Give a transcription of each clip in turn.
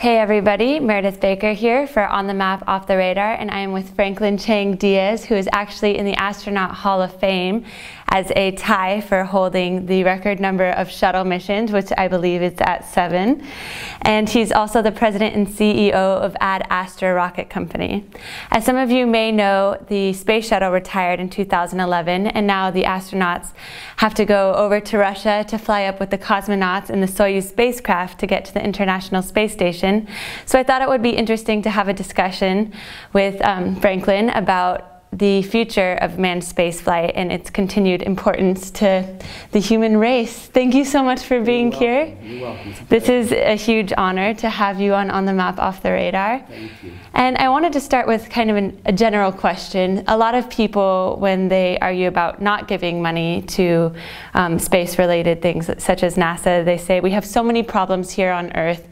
Hey everybody, Meredith Baker here for On the Map Off the Radar, and I am with Franklin Chang Diaz, who is actually in the Astronaut Hall of Fame as a tie for holding the record number of shuttle missions, which I believe is at seven. And he's also the president and CEO of Ad Astra Rocket Company. As some of you may know, the space shuttle retired in 2011, and now the astronauts have to go over to Russia to fly up with the cosmonauts in the Soyuz spacecraft to get to the International Space Station. So I thought it would be interesting to have a discussion with um, Franklin about the future of manned spaceflight and its continued importance to the human race. Thank you so much for being here. You're welcome. This is a huge honor to have you on On the Map Off the Radar. Thank you. And I wanted to start with kind of an, a general question. A lot of people, when they argue about not giving money to um, space related things such as NASA, they say we have so many problems here on Earth.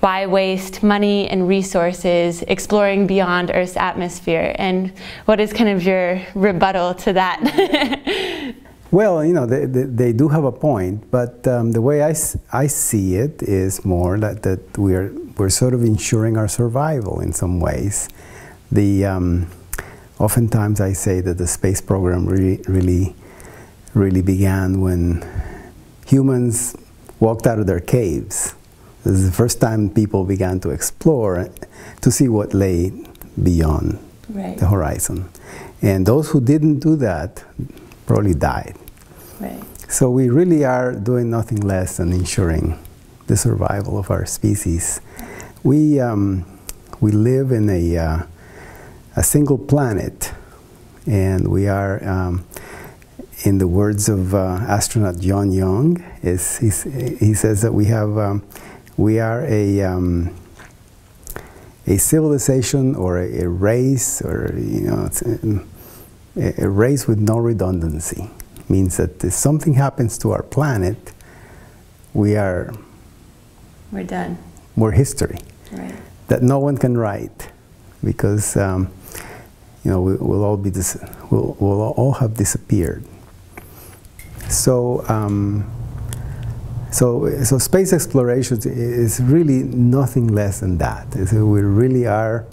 Why waste money and resources exploring beyond Earth's atmosphere? And what is kind of your rebuttal to that? Well, you know, they, they, they do have a point, but um, the way I, I see it is more that, that we're, we're sort of ensuring our survival in some ways. The, um, oftentimes I say that the space program really, really, really began when humans walked out of their caves. This is the first time people began to explore to see what lay beyond right, the horizon. And those who didn't do that probably died. right. So we really are doing nothing less than ensuring the survival of our species. We, um, we live in a, uh, a single planet, and we are, um, in the words of uh, astronaut John Young, is, he says that we have, um, we are a, um, a civilization or a, a race, or you know, it's a, race with no redundancy means that if something happens to our planet, we are We're done. more history Right. that no one can write because um, you know we, we'll all be dis- we'll, we'll all have disappeared. So. Um, so, so space exploration is really nothing less than that we really are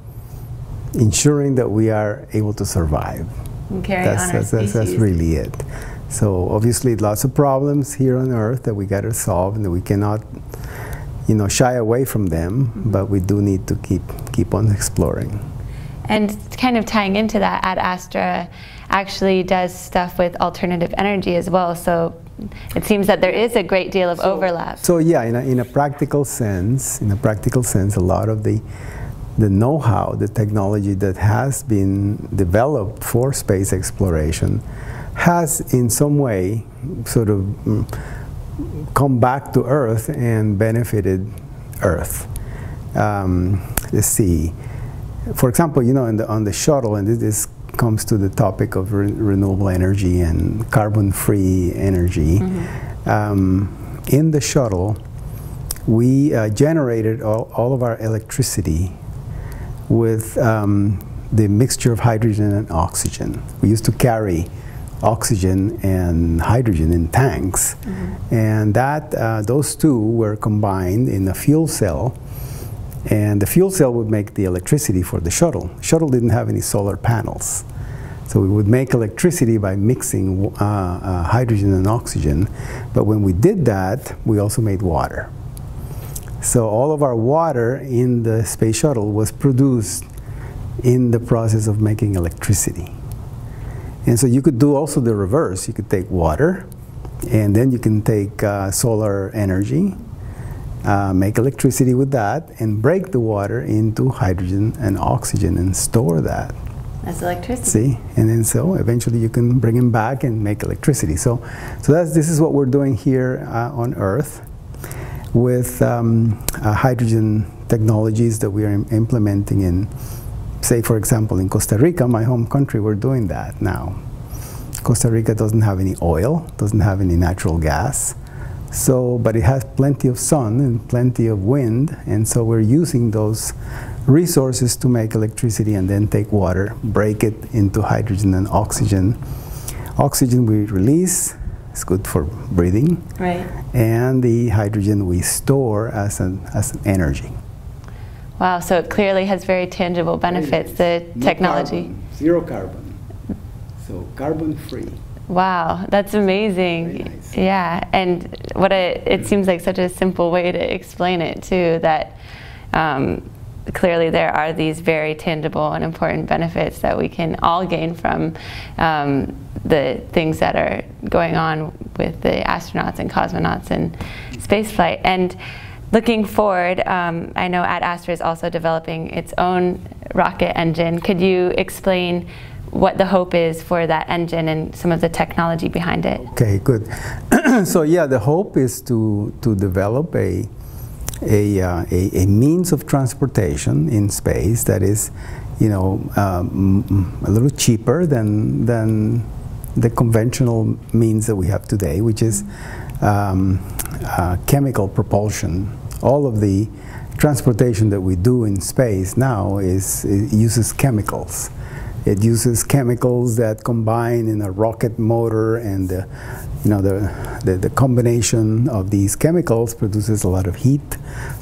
ensuring that we are able to survive. And carry that's, on our that's, that's, that's really it. So obviously, lots of problems here on Earth that we got to solve, and that we cannot, you know, shy away from them. Mm-hmm. But we do need to keep keep on exploring. And kind of tying into that, Ad Astra actually does stuff with alternative energy as well. So it seems that there is a great deal of overlap. So yeah, in a, in a practical sense, in a practical sense, a lot of the the know-how, the technology that has been developed for space exploration, has in some way sort of mm, come back to Earth and benefited Earth. Um, let's see. For example, you know, in the, on the shuttle, and this, comes to the topic of re- renewable energy and carbon-free energy. Um, in the shuttle, we uh, generated all, all of our electricity with um, the mixture of hydrogen and oxygen. We used to carry oxygen and hydrogen in tanks, and that uh, those two were combined in a fuel cell, and the fuel cell would make the electricity for the shuttle. Shuttle didn't have any solar panels, so we would make electricity by mixing uh, uh, hydrogen and oxygen. But when we did that, we also made water. So all of our water in the space shuttle was produced in the process of making electricity. And so you could do also the reverse. You could take water, and then you can take uh, solar energy, uh, make electricity with that, and break the water into hydrogen and oxygen and store that. That's electricity. See, and then so eventually you can bring them back and make electricity. So, so that's this is what we're doing here uh, on Earth with um, uh, hydrogen technologies that we are im- implementing in, say, for example, in Costa Rica, my home country. We're doing that now. Costa Rica doesn't have any oil, doesn't have any natural gas. So, but it has plenty of sun and plenty of wind, and so we're using those resources to make electricity and then take water, break it into hydrogen and oxygen. Oxygen we release, it's good for breathing, Right. and the hydrogen we store as an, as an energy. Wow, so it clearly has very tangible benefits, the No technology. carbon, zero carbon. So carbon free. Wow, that's amazing. Very nice. Yeah, and what a, it seems like such a simple way to explain it too. That um, clearly there are these very tangible and important benefits that we can all gain from um, the things that are going on with the astronauts and cosmonauts and spaceflight. And looking forward, um, I know Ad Astra is also developing its own rocket engine. Could you explain? what the hope is for that engine and some of the technology behind it. Okay, good. so yeah, the hope is to to develop a a, uh, a, a means of transportation in space that is, you know, um, a little cheaper than than the conventional means that we have today, which is um, uh, chemical propulsion. All of the transportation that we do in space now is uses chemicals. It uses chemicals that combine in a rocket motor and the, you know, the, the, the, combination of these chemicals produces a lot of heat,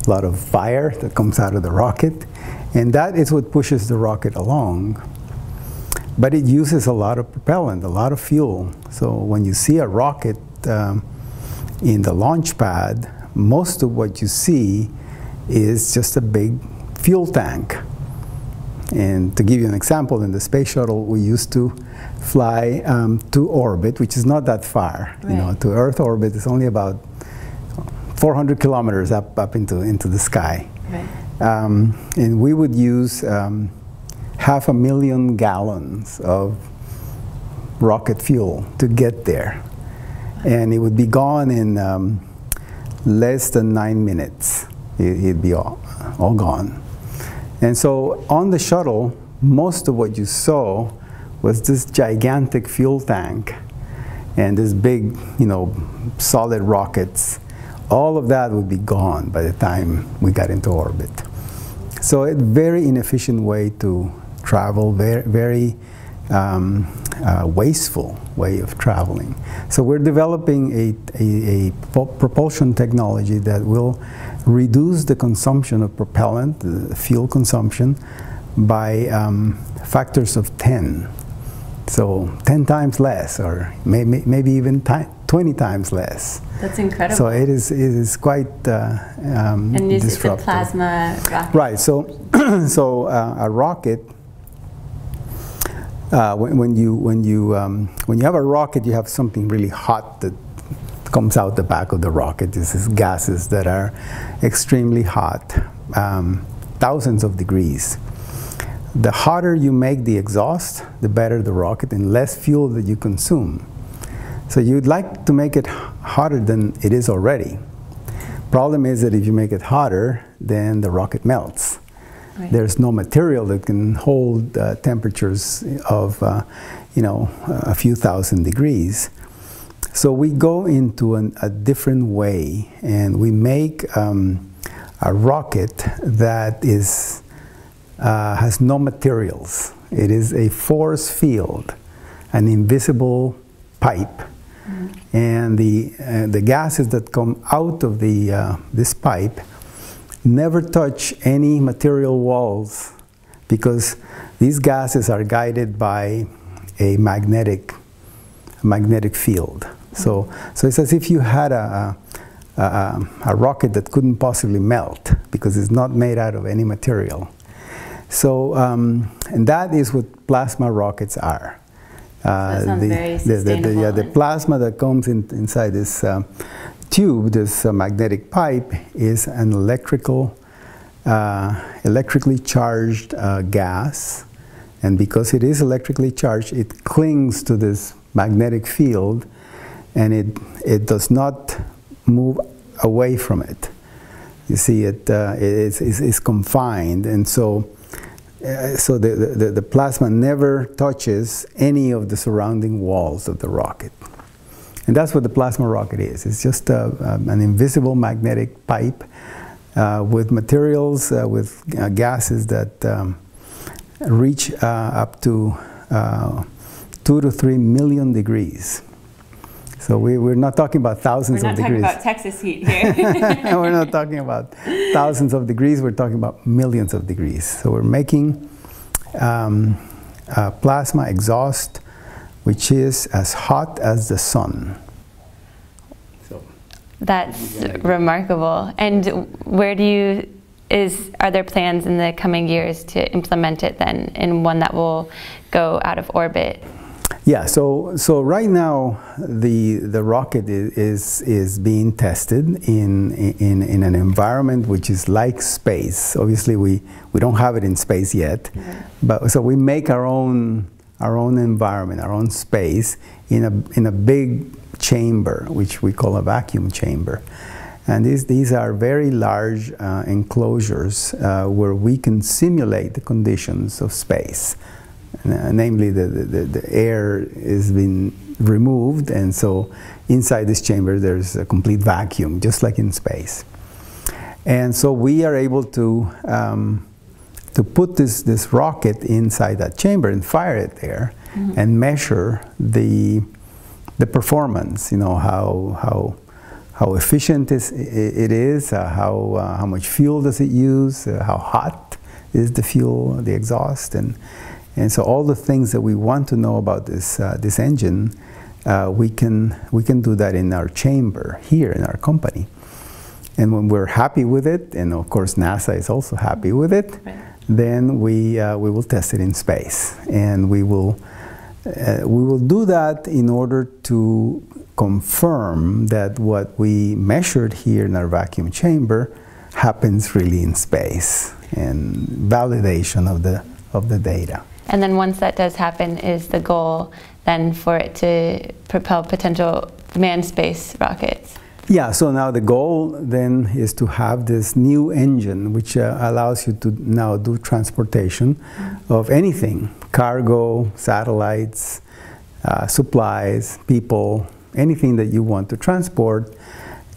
a lot of fire that comes out of the rocket, and that is what pushes the rocket along. But it uses a lot of propellant, a lot of fuel. So when you see a rocket um, in the launch pad, most of what you see is just a big fuel tank. And to give you an example, in the space shuttle, we used to fly um, to orbit, which is not that far. Right. You know, to Earth orbit is only about 400 kilometers up, up into, into the sky. Right. Um, and we would use um, half a million gallons of rocket fuel to get there. And it would be gone in um, less than nine minutes. It, it'd be all, all gone. And so on the shuttle, most of what you saw was this gigantic fuel tank and this big, you know, solid rockets. All of that would be gone by the time we got into orbit. So a very inefficient way to travel, very, very um, uh, wasteful way of traveling. So we're developing a, a, a propulsion technology that will reduce the consumption of propellant, the fuel consumption, by um, factors of 10. So 10 times less, or maybe, maybe even 20 times less. That's incredible. So it is, it is quite uh, um, and it's, it's a plasma rocket. Right, so, so uh, a rocket, uh, when, when, you, when, you, um, when you have a rocket, you have something really hot that comes out the back of the rocket. This is gases that are extremely hot, um, thousands of degrees. The hotter you make the exhaust, the better the rocket and less fuel that you consume. So you'd like to make it hotter than it is already. Problem is that if you make it hotter, then the rocket melts. Right. There's no material that can hold uh, temperatures of, uh, you know, a few thousand degrees. So we go into an, a different way and we make um, a rocket that is, uh, has no materials. It is a force field, an invisible pipe. Mm. And the, uh, the gases that come out of the, uh, this pipe never touch any material walls because these gases are guided by a magnetic, magnetic field. So, so it's as if you had a, a, a, rocket that couldn't possibly melt because it's not made out of any material. So, um, and that is what plasma rockets are. Uh, the, the, the, the, yeah, the plasma that comes in, inside this uh, tube, this uh, magnetic pipe, is an electrical, uh, electrically charged uh, gas. And because it is electrically charged, it clings to this magnetic field and it, it does not move away from it. You see, it, uh, it's, it's, it's, confined, and so, uh, so the, the, the, plasma never touches any of the surrounding walls of the rocket. And that's what the plasma rocket is. It's just a, um, an invisible magnetic pipe uh, with materials, uh, with uh, gases that um, reach uh, up to two to three million degrees. So we, we're not talking about 1000s of degrees. We're not talking about Texas heat here. we're not talking about thousands of degrees, we're talking about millions of degrees. So we're making um, plasma exhaust which is as hot as the sun. So. That's remarkable. And where do you is are there plans in the coming years to implement it then in one that will go out of orbit? Yeah, so so right now the the rocket is is being tested in in in an environment which is like space. Obviously, we we don't have it in space yet, mm -hmm. but so we make our own our own environment, our own space in a in a big chamber, which we call a vacuum chamber. And these, these are very large uh, enclosures uh, where we can simulate the conditions of space. Uh, namely, the, the, the air is being removed, and so inside this chamber there's a complete vacuum, just like in space. And so we are able to, um, to put this, this rocket inside that chamber and fire it there mm -hmm. and measure the, the performance, you know, how, how how efficient is, it is, uh, how, uh, how much fuel does it use, uh, how hot is the fuel, the exhaust, and, and so all the things that we want to know about this, uh, this engine, uh, we, can, we can do that in our chamber here in our company. And when we're happy with it, and of course NASA is also happy with it, right. then we, uh, we will test it in space. And we will, we will do that in order to confirm that what we measured here in our vacuum chamber happens really in space and validation of the, of the data. And then once that does happen, is the goal then for it to propel potential manned space rockets? Yeah, so now the goal then is to have this new engine which uh, allows you to now do transportation mm -hmm. of anything cargo, satellites, uh, supplies, people, anything that you want to transport,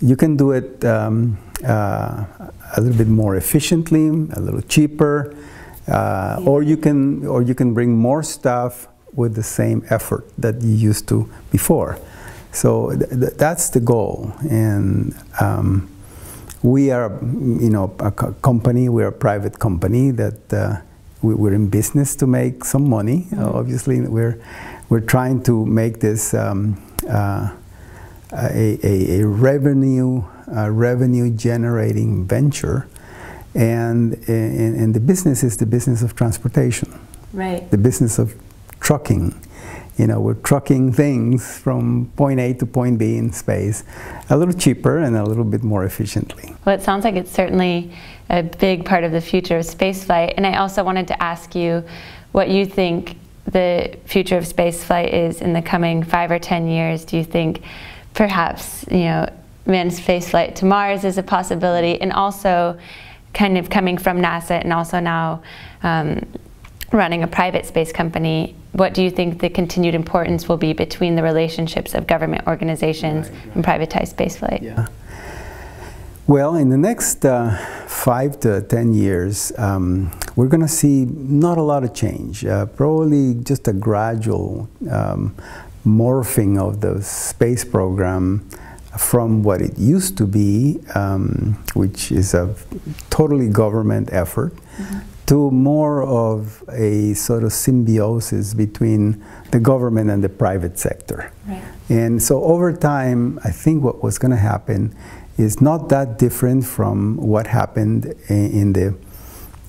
you can do it um, uh, a little bit more efficiently, a little cheaper, uh, or you can or you can bring more stuff with the same effort that you used to before. So th th that's the goal, and um, we are, you know, a co company. We're a private company that uh, we, are in business to make some money. Mm -hmm. obviously, we're we're trying to make this. Um, uh, a, a, a, revenue revenue generating venture, and, and, and the business is the business of transportation, right? The business of trucking. You know, we're trucking things from point A to point B in space, a little cheaper and a little bit more efficiently. Well, it sounds like it's certainly a big part of the future of spaceflight. And I also wanted to ask you what you think the future of spaceflight is in the coming five or ten years. Do you think perhaps, you know, manned spaceflight to Mars is a possibility, and also kind of coming from NASA and also now um, running a private space company, what do you think the continued importance will be between the relationships of government organizations right, right. and privatized spaceflight? Yeah. Well, in the next uh, five to ten years, um, we're going to see not a lot of change. Uh, probably just a gradual um, morphing of the space program from what it used to be, um, which is a totally government effort, mm -hmm. to more of a sort of symbiosis between the government and the private sector. Right. And so over time, I think what was going to happen is not that different from what happened in the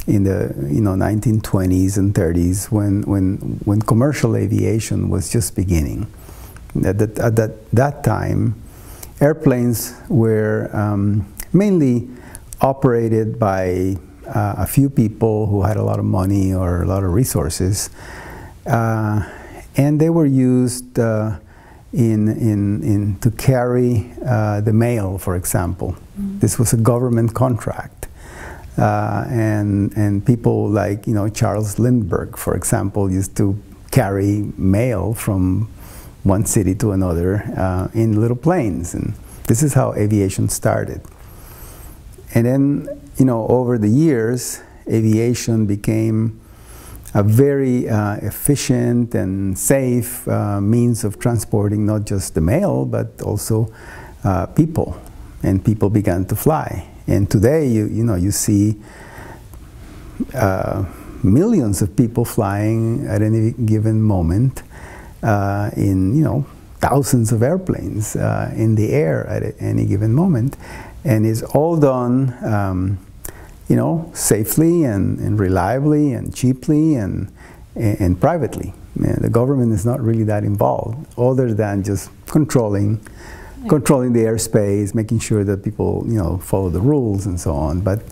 in the you know 1920s and 30s when when when commercial aviation was just beginning. At that, at that, that time, airplanes were um, mainly operated by uh, a few people who had a lot of money or a lot of resources, uh, and they were used uh, in, in, in to carry uh, the mail, for example. Mm -hmm. This was a government contract. Uh, and and people like you know Charles Lindbergh, for example, used to carry mail from one city to another uh, in little planes, and this is how aviation started. And then you know over the years, aviation became a very uh, efficient and safe uh, means of transporting not just the mail but also uh, people. And people began to fly. And today you, you know you see uh, millions of people flying at any given moment uh, in you know thousands of airplanes uh, in the air at any given moment and it's all done um, you know, safely and, and reliably and cheaply and, and, and privately. the government is not really that involved, other than just controlling, controlling the airspace, making sure that people, you know, follow the rules and so on. But,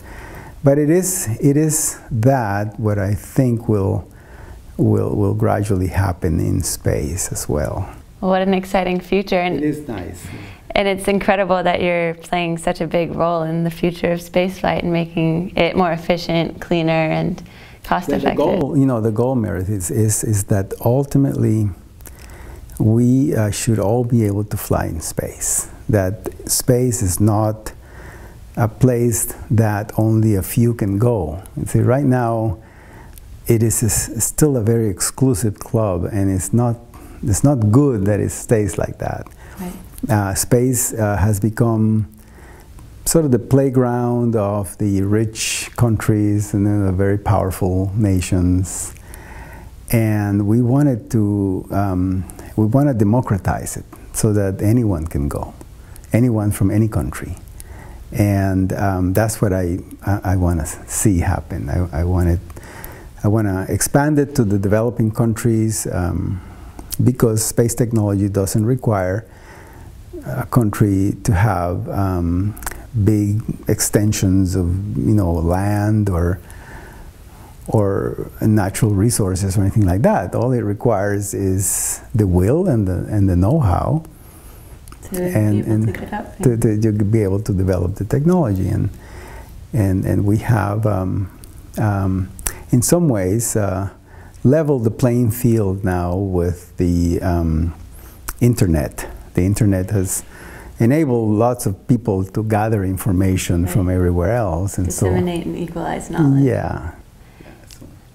but it is, it is that what I think will, will, will gradually happen in space as well. What an exciting future! And it is nice. And it's incredible that you're playing such a big role in the future of spaceflight and making it more efficient, cleaner, and cost effective. The goal, you know, the goal, Meredith, is, is, is that ultimately we uh, should all be able to fly in space. That space is not a place that only a few can go. You see, right now, it is a, still a very exclusive club, and it's not, it's not good that it stays like that. Right uh, space uh, has become sort of the playground of the rich countries and the very powerful nations. And we wanted to, um, we want to democratize it so that anyone can go, anyone from any country. And um, that's what I, I, I want to see happen. I, I want I want to expand it to the developing countries um, because space technology doesn't require a country to have um, big extensions of you know land or or natural resources or anything like that. All it requires is the will and the and the know-how, and, and to, to, to, be able to develop the technology and and and we have um, um, in some ways uh, leveled the playing field now with the um, internet the internet has enabled lots of people to gather information right. from everywhere else and disseminate so, and equalize knowledge. Yeah.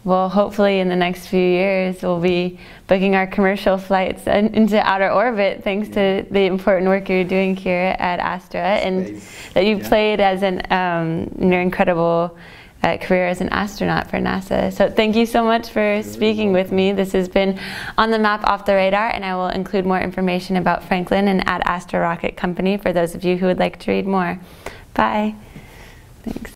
Well, hopefully in the next few years we'll be booking our commercial flights into outer orbit thanks to the important work you're doing here Ad Astra and that you've yeah. played as an um, your incredible uh, career as an astronaut for NASA. So thank you so much for speaking with me. This has been On the Map Off the Radar, and I will include more information about Franklin and Ad Astra Rocket Company for those of you who would like to read more. Bye. Thanks.